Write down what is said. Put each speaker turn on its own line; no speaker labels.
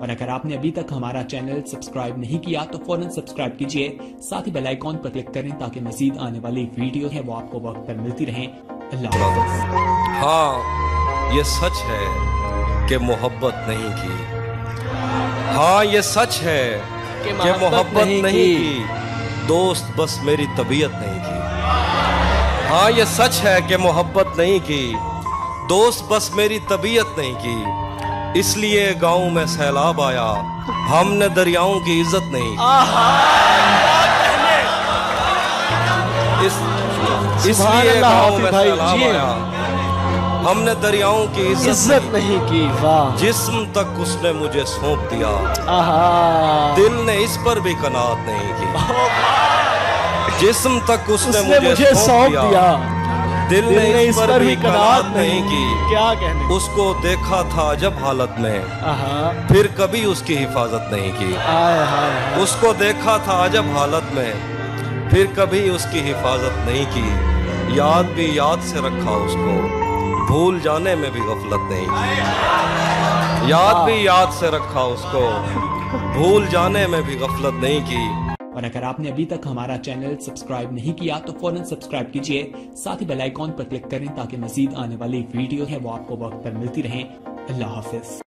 और अगर आपने अभी तक हमारा चैनल सब्सक्राइब नहीं किया तो फ़ौरन सब्सक्राइब कीजिए। साथ ही बेल आइकॉन पर क्लिक करें ताकि मजीद आने वाली वीडियो है वो आपको वक्त पर मिलती रहे। अल्लाह
हाँ ये सच है कि मोहब्बत नहीं की। हाँ ये सच है कि मोहब्बत नहीं, की। दोस्त बस मेरी तबीयत नहीं की। हाँ ये सच है कि मोहब्बत नहीं की। दोस्त बस मेरी तबीयत नहीं की। इसलिए गाँव में सैलाब आया। हमने दरियाओं की इज़्ज़त नहीं इस इसलिए गाँव में सैलाब आया। हमने दरियाओं की इज़्ज़त नहीं
की। वाह।
जिस्म तक उसने मुझे सौंप दिया। दिल ने इस पर भी कनात नहीं की। जिस्म तक उसने,
उसने मुझे सौंप दिया।
दिल
दिल ने इस पर भी कनात नहीं
की।
क्या कहने?
उसको देखा था जब हालत में। फिर कभी उसकी हिफाजत नहीं की। उसको देखा था जब हालत में। फिर कभी उसकी हिफाजत नहीं की। याद भी याद से रखा उसको। भूल जाने में भी गफलत नहीं की। याद भी याद से रखा उसको। भूल जाने में भी गफलत नहीं की।
और अगर आपने अभी तक हमारा चैनल सब्सक्राइब नहीं किया तो फ़ौरन सब्सक्राइब कीजिए। साथ ही बेल आइकॉन पर क्लिक करें ताकि मजीद आने वाली वीडियो है, वो आपको वक्त पर मिलती रहे। अल्लाह हाफिज।